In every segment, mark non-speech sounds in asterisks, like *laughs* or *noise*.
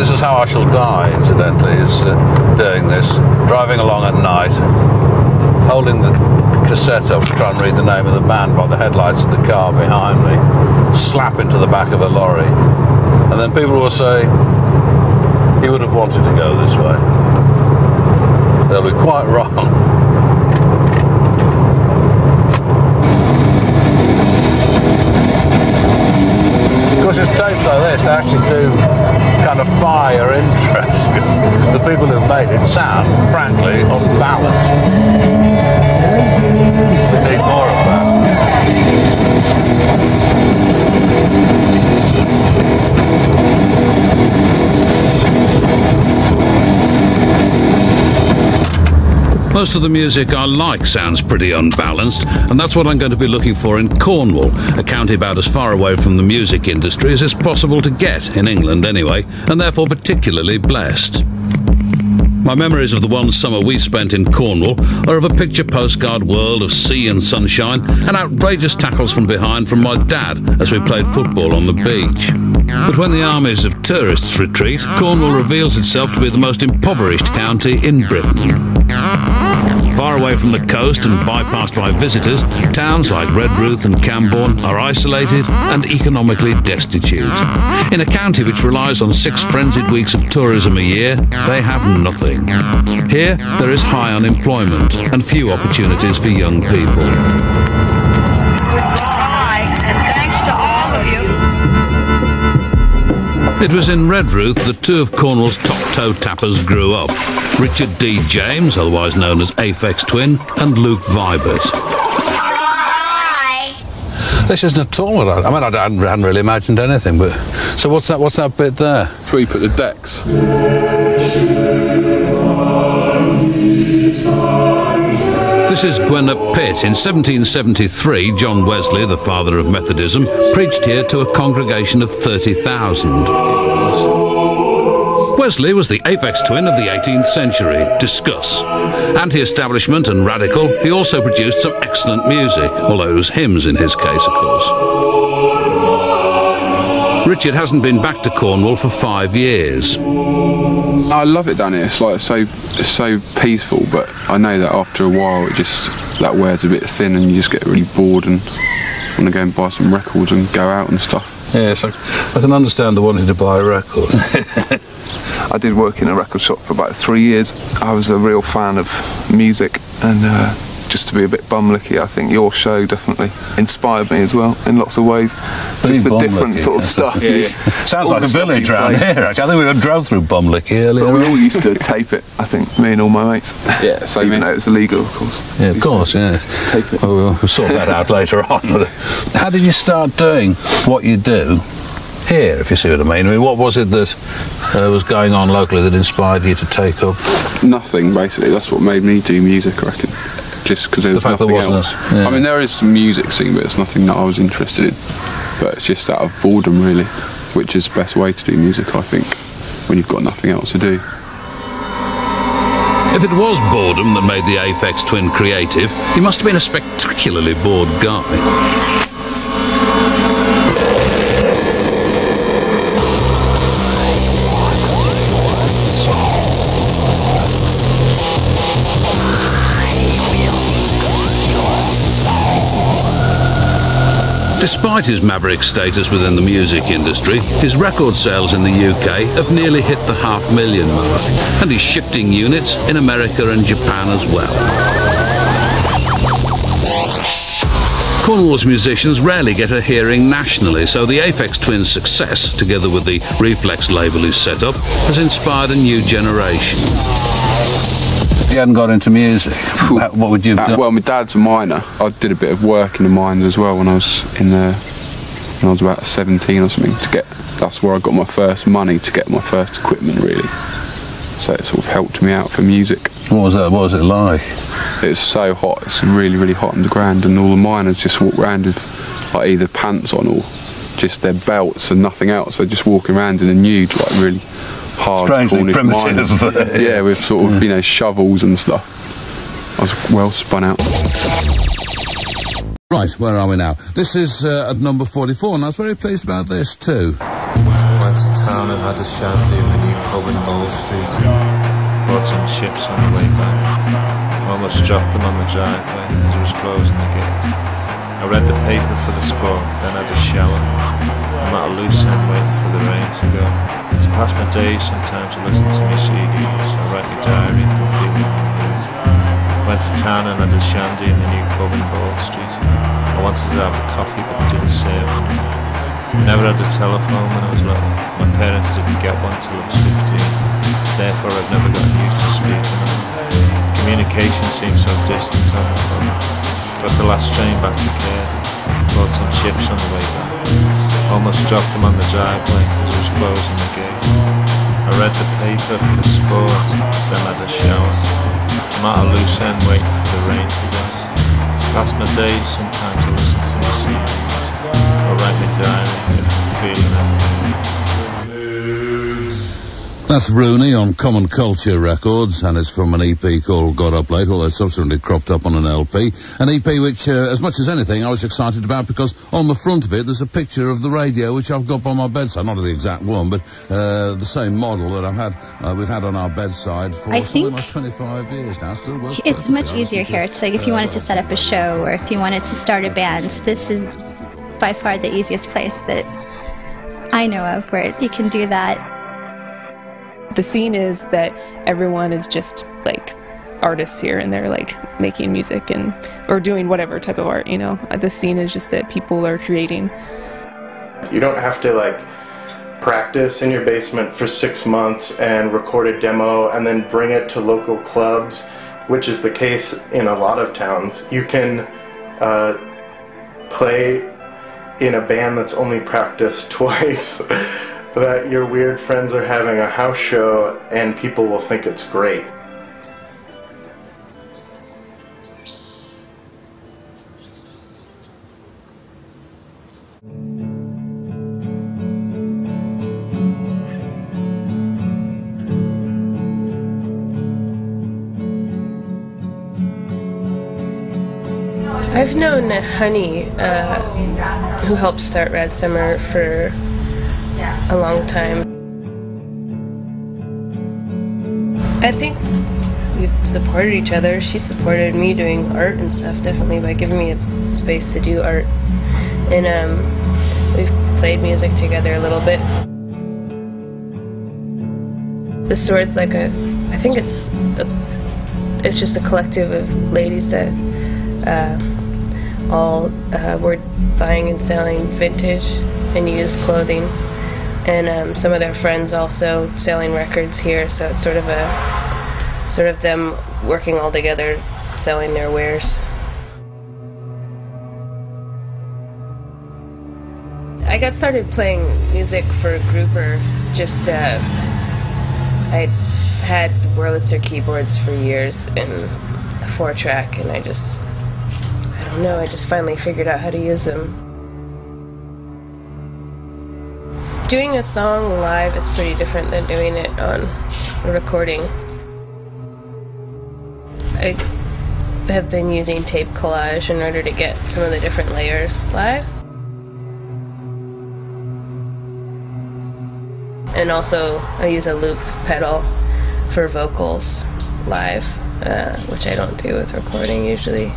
this is how I shall die, incidentally, is uh, doing this, driving along at night, holding the cassette up to try and read the name of the band by the headlights of the car behind me, slap into the back of a lorry, and then people will say, he would have wanted to go this way. They'll be quite *laughs* wrong. Of course, it's tapes like this that actually do kind of fire *laughs* interest because the people who made it sound, frankly, unbalanced. We need more of that. Most of the music I like sounds pretty unbalanced, and that's what I'm going to be looking for in Cornwall, a county about as far away from the music industry as is possible to get, in England anyway, and therefore particularly blessed. My memories of the one summer we spent in Cornwall are of a picture postcard world of sea and sunshine and outrageous tackles from behind from my dad as we played football on the beach. But when the armies of tourists retreat, Cornwall reveals itself to be the most impoverished county in Britain. Far away from the coast and bypassed by visitors, towns like Redruth and Camborne are isolated and economically destitute. In a county which relies on six frenzied weeks of tourism a year, they have nothing. Here, there is high unemployment and few opportunities for young people. It was in Redruth that two of Cornwall's top toe tappers grew up Richard D. James, otherwise known as Aphex Twin, and Luke Vibert. This isn't at all what I, I mean, I hadn't, hadn't really imagined anything, but. So what's that, what's that bit there? That's where put the decks. This is Gwennap Pit. In 1773, John Wesley, the father of Methodism, preached here to a congregation of 30,000. Wesley was the Aphex Twin of the 18th century. Discuss. Anti establishment and radical, he also produced some excellent music, although it was hymns in his case, of course. Richard hasn't been back to Cornwall for five years. I love it down here. It's like so, it's so peaceful. But I know that after a while, it just that wears a bit thin, and you just get really bored and want to go and buy some records and go out and stuff. Yes, I, I can understand the wanting to buy a record. *laughs* I did work in a record shop for about three years. I was a real fan of music and uh, just to be a bit bumlicky, I think your show definitely inspired me as well in lots of ways. Just the different sort of stuff. Yeah, yeah. *laughs* Sounds all like a village you around play. here, actually. I think we drove through Bumlicky earlier. But we all used to tape it, I think, me and all my mates. Yeah, same Even here. though it was illegal, of course. Yeah, of course, yeah. Tape it. Well, we'll we'll sort that out later on. How did you start doing what you do here, if you see what I mean? I mean, what was it that uh, was going on locally that inspired you to take up? Nothing basically. That's what made me do music. I reckon. Just because there The was fact there nothing wasn't else. a- yeah. I mean, there is some music scene, but it's nothing that I was interested in. But it's just out of boredom, really, which is the best way to do music, I think, when you've got nothing else to do. If it was boredom that made the Aphex Twin creative, he must have been a spectacularly bored guy. Despite his maverick status within the music industry, his record sales in the UK have nearly hit the half million mark, and he's shifting units in America and Japan as well. Cornwall's musicians rarely get a hearing nationally, so the Aphex Twins' success, together with the Rephlex label he's set up, has inspired a new generation. If you hadn't got into music, what would you have Uh, done? well, my dad's a miner. I did a bit of work in the mines as well when I was in the when I was about 17 or something. To get that's where I got my first money to get my first equipment really. So it sort of helped me out for music. what was that? What was it like? It was so hot. It's really really hot underground, and all the miners just walk around with like either pants on or just their belts and nothing else. They're just walking around in a nude, like really hard. Strangely Cornish primitive. miners. yeah, with sort of you know shovels and stuff. I was well spun out. Right, where are we now? This is uh, at number 44, and I was very pleased about this too. Went to town and had a shandy in the new pub in Bowl Street. Bought some chips on the way back. Almost dropped them on the driveway as I was closing the gate. I read the paper for the sport, then had a shower. I'm at a loose end waiting for the rain to go. To pass my days, sometimes I listen to my CDs. I write my diary feel my mood. Went to town and had a shandy in the new pub in Bowl Street. I wanted to have a coffee but they didn't serve it. Never had a telephone when I was little. My parents didn't get one till I was 15. Therefore, I've never gotten used to speaking. Communication seems so distant on the phone. Got the last train back to Care. Bought some chips on the way back. Almost dropped them on the driveway as I was closing the gate. I read the paper for the sport, then had a shower. I'm at a loose end waiting for the rain to go. To pass my days, sometimes I listen to my CDs. Or write my diary if I'm feeling it. That's Rooney on Common Culture Records, and it's from an EP called Got Up Late, although subsequently cropped up on an LP. An EP which, uh, as much as anything, I was excited about because on the front of it there's a picture of the radio which I've got by my bedside. Not the exact one, but uh, the same model that I've had, uh, we've had on our bedside for I think like 25 years now. Still works It's much easier here. It's like if you wanted to set up a show or if you wanted to start a band, this is by far the easiest place that I know of where you can do that. The scene is that everyone is just like artists here and they're like making music and or doing whatever type of art, you know. The scene is just that people are creating. You don't have to like practice in your basement for six months and record a demo and then bring it to local clubs, which is the case in a lot of towns. You can uh, play in a band that's only practiced *laughs* twice. That your weird friends are having a house show and people will think it's great. I've known Honey, uh, who helped start Red Summer, for a long time. I think we've supported each other. She supported me doing art and stuff, definitely, by giving me a space to do art. And um, we've played music together a little bit. The store's like a, I think it's, a, it's just a collective of ladies that uh, all uh, were buying and selling vintage and used clothing, and um, some of their friends also selling records here. So it's sort of a sort of them working all together, selling their wares. I got started playing music for a Grouper. Just uh, I had Wurlitzer keyboards for years and a four track, and I just I don't know. I just finally figured out how to use them. Doing a song live is pretty different than doing it on recording. I have been using tape collage in order to get some of the different layers live. And also, I use a loop pedal for vocals live, uh, which I don't do with recording usually.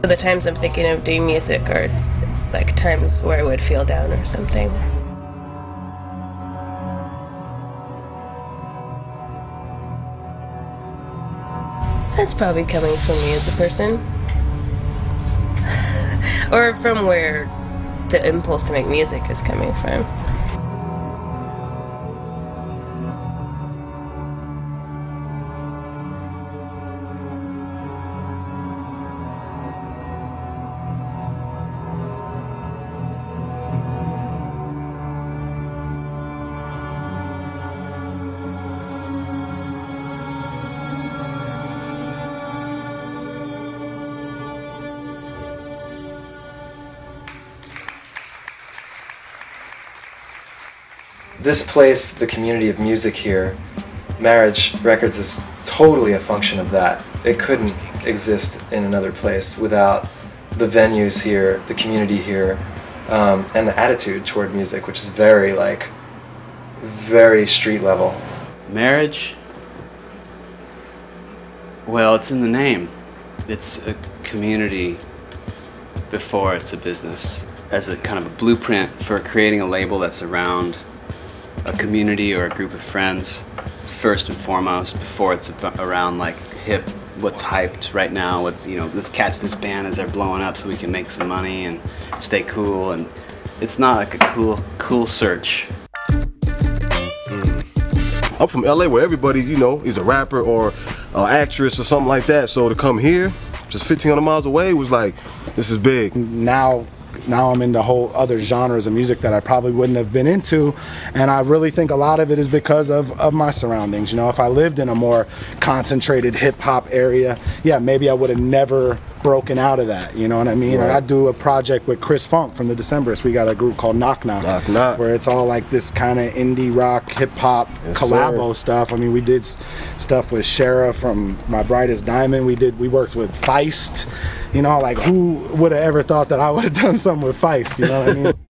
The times I'm thinking of doing music are like times where I would feel down or something. That's probably coming from me as a person. *laughs* or from where the impulse to make music is coming from. This place, the community of music here, Marriage Records is totally a function of that. It couldn't exist in another place without the venues here, the community here, um, and the attitude toward music, which is very like, very street level. Marriage? Well, it's in the name. It's a community before it's a business. As a kind of a blueprint for creating a label that's around a community or a group of friends first and foremost before it's around like hip what's hyped right now what's you know let's catch this band as they're blowing up so we can make some money and stay cool and it's not like a cool cool search hmm. I'm from LA where everybody, you know, is a rapper or an actress or something like that. So to come here, just 1,500 miles away, was like, this is big. Now now I'm into whole other genres of music that I probably wouldn't have been into. And I really think a lot of it is because of, of my surroundings. You know, if I lived in a more concentrated hip hop area, yeah, maybe I would have never broken out of that. You know what I mean? Right. I do a project with Chris Funk from the Decemberists. We got a group called Knock Knock, Knock Knock, where it's all like this kind of indie rock, hip hop yes, collabo sir. stuff. I mean, we did stuff with Shara from My Brightest Diamond. We did. We worked with Feist. You know, like who would have ever thought that I *laughs* would have done something with Feist? You know what I mean?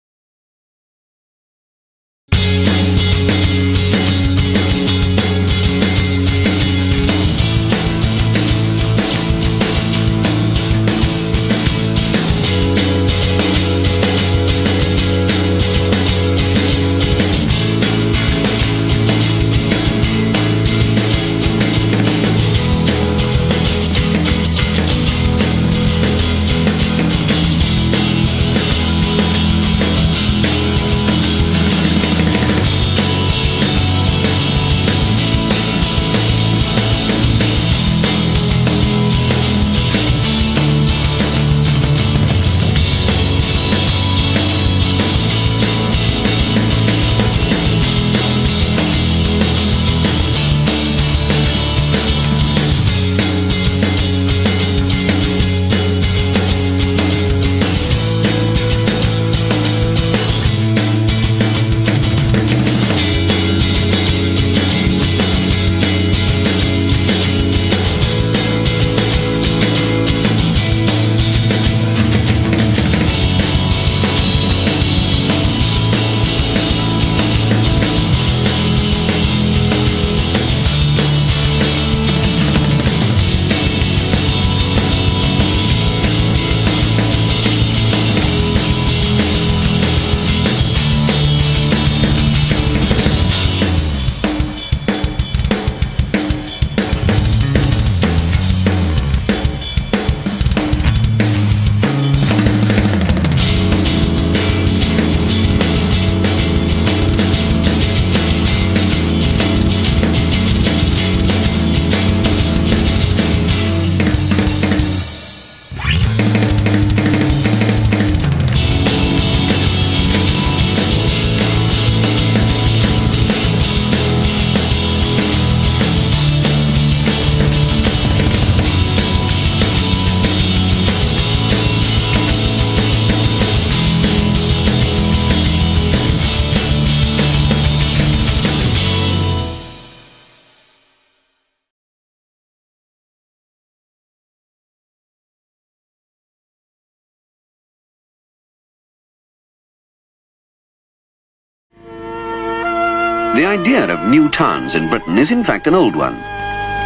The idea of new towns in Britain is in fact an old one.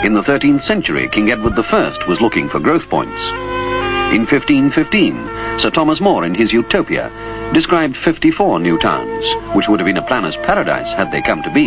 In the 13th century, King Edward I was looking for growth points. In 1515, Sir Thomas More in his Utopia described 54 new towns, which would have been a planner's paradise had they come to be.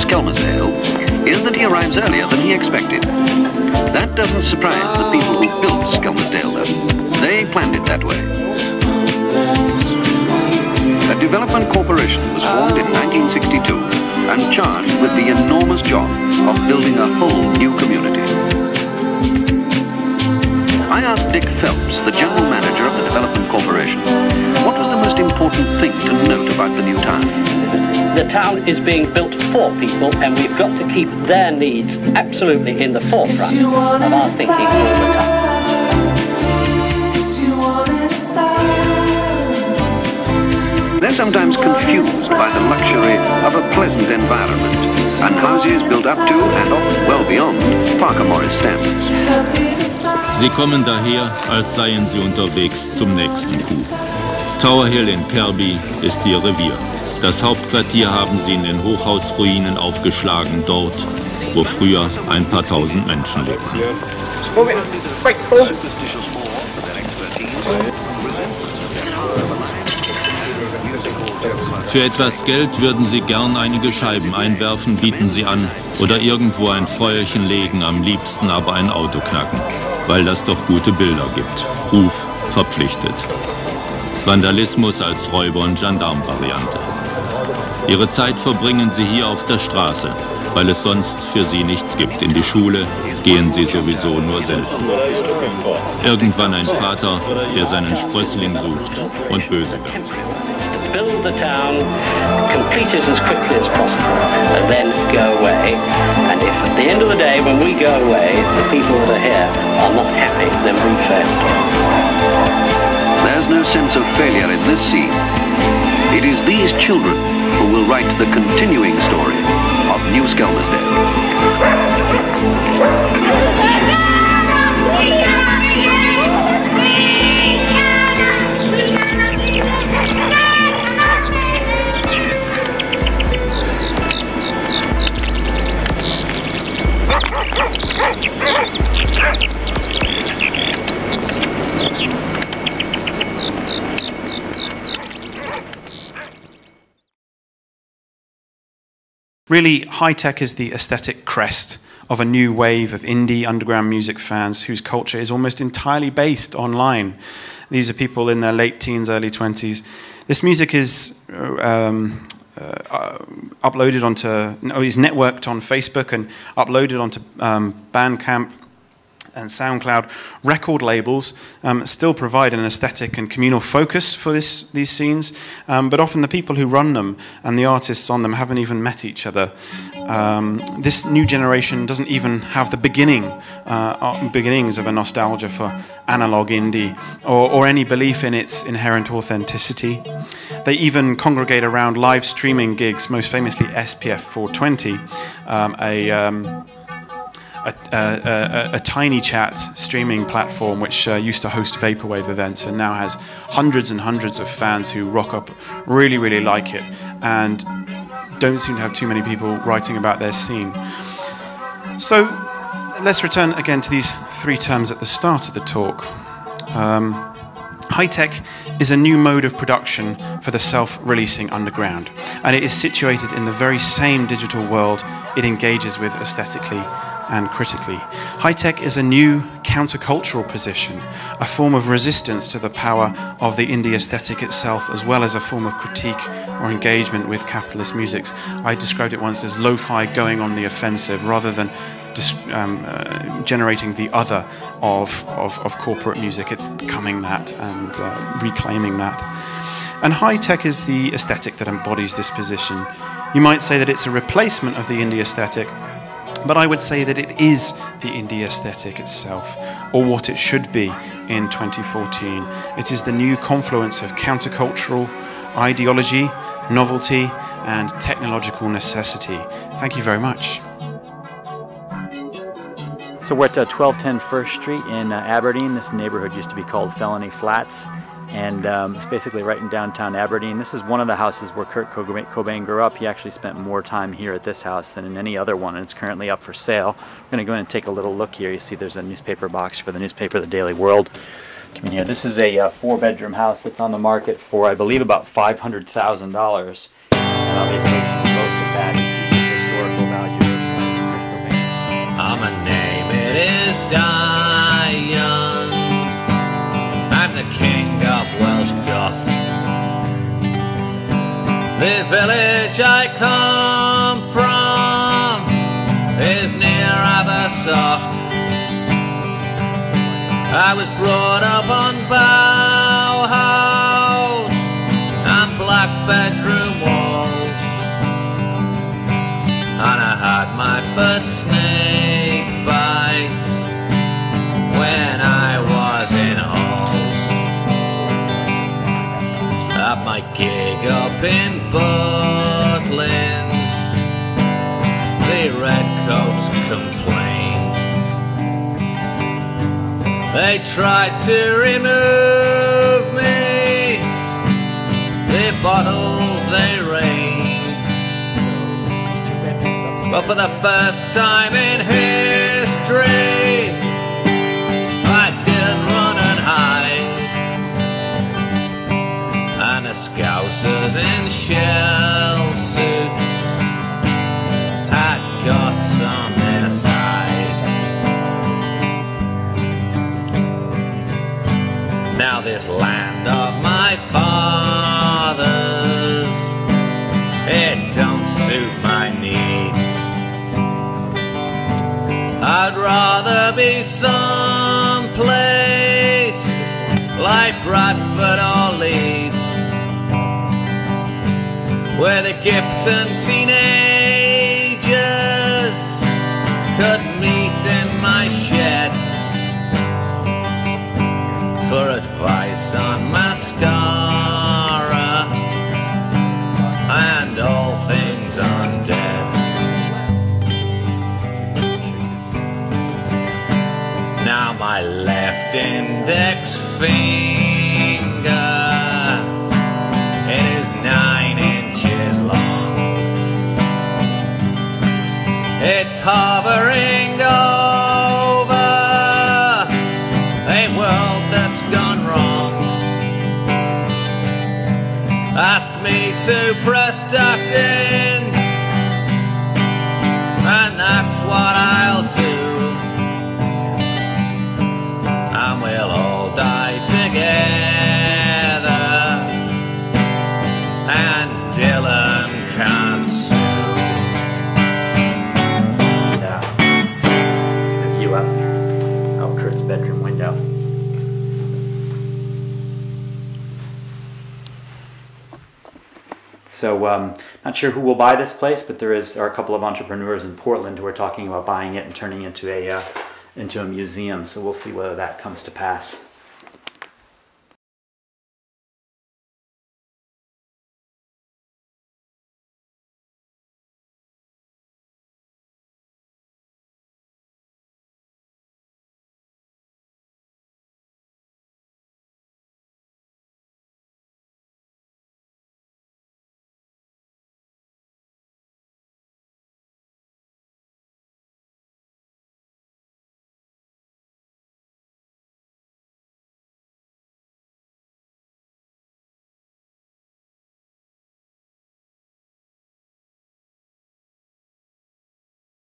Skelmersdale is that he arrives earlier than he expected. That doesn't surprise the people who built Skelmersdale, though. They planned it that way. A development corporation was formed in 1962 and charged with the enormous job of building a whole new community. I asked Dick Phelps, the general manager of the Development Corporation, what was the most important thing to note about the new town? The town is being built for people, and we've got to keep their needs absolutely in the forefront of our thinking all the time. They're sometimes confused by the luxury of a pleasant environment and houses built up to and often well beyond Parker Morris standards. Sie kommen daher, als seien sie unterwegs zum nächsten Coup. Tower Hill in Kirkby ist ihr Revier. Das Hauptquartier haben sie in den Hochhausruinen aufgeschlagen, dort, wo früher ein paar tausend Menschen lebten. Für etwas Geld würden sie gern einige Scheiben einwerfen, bieten sie an, oder irgendwo ein Feuerchen legen, am liebsten aber ein Auto knacken, weil das doch gute Bilder gibt. Ruf verpflichtet. Vandalismus als Räuber- und Gendarmvariante. Ihre Zeit verbringen sie hier auf der Straße, weil es sonst für sie nichts gibt. In die Schule gehen sie sowieso nur selten. Irgendwann ein Vater, der seinen Sprössling sucht und böse wird. Build the town, complete it as quickly as possible, and then go away. And if at the end of the day, when we go away, the people that are here are not happy, then we failed. There's no sense of failure in this scene. It is these children who will write the continuing story of New Skelmersdale. *laughs* Really, high tech is the aesthetic crest of a new wave of indie underground music fans whose culture is almost entirely based online. These are people in their late teens, early 20s. This music is um, uh, uploaded onto, no, is networked on Facebook and uploaded onto um, Bandcamp and SoundCloud, record labels um, still provide an aesthetic and communal focus for this, these scenes, um, but often the people who run them and the artists on them haven't even met each other. Um, this new generation doesn't even have the beginning, uh, beginnings of a nostalgia for analog indie or, or any belief in its inherent authenticity. They even congregate around live streaming gigs, most famously SPF 420, um, a um, a, a, a, a, Tinychat streaming platform which uh, used to host vaporwave events and now has hundreds and hundreds of fans who rock up, really, really like it, and don't seem to have too many people writing about their scene. So let's return again to these three terms at the start of the talk. Um, high tech is a new mode of production for the self releasing underground, and it is situated in the very same digital world it engages with aesthetically and critically. High tech is a new countercultural position, a form of resistance to the power of the indie aesthetic itself, as well as a form of critique or engagement with capitalist musics. I described it once as lo fi going on the offensive rather than um, uh, generating the other of, of, of, corporate music. It's becoming that and uh, reclaiming that. And high tech is the aesthetic that embodies this position. You might say that it's a replacement of the indie aesthetic, but I would say that it is the indie aesthetic itself, or what it should be in 2014. It is the new confluence of countercultural ideology, novelty, and technological necessity. Thank you very much. So we're at uh, 1210 First Street in uh, Aberdeen. This neighborhood used to be called Felony Flats and um, it's basically right in downtown Aberdeen. This is one of the houses where Kurt Cobain grew up. He actually spent more time here at this house than in any other one, and it's currently up for sale. I'm going to go in and take a little look here. You see there's a newspaper box for the newspaper The Daily World. Come in here. This is a uh, four-bedroom house that's on the market for, I believe, about $500,000. And obviously, most of that is historical value of Kurt Cobain. I'm a name, it is Diane. I'm the king Welsh Goth. The village I come from is near Abersoch. I was brought up on Bauhaus and black bedroom walls. And I had my first snake in Butlins. The redcoats complained. They tried to remove me. The bottles they rained. But for the first time in history, scousers in shell suits had guts on their side. Now this land of my fathers, it don't suit my needs. I'd rather be someplace like Bradford where the Gipton teenagers could meet in my shed for advice on mascara and all things undead. Now my left index finger hovering over a world that's gone wrong. Ask me to press that in, So, um, not sure who will buy this place, but there is there are a couple of entrepreneurs in Portland who are talking about buying it and turning it into a uh, into a museum. So we'll see whether that comes to pass.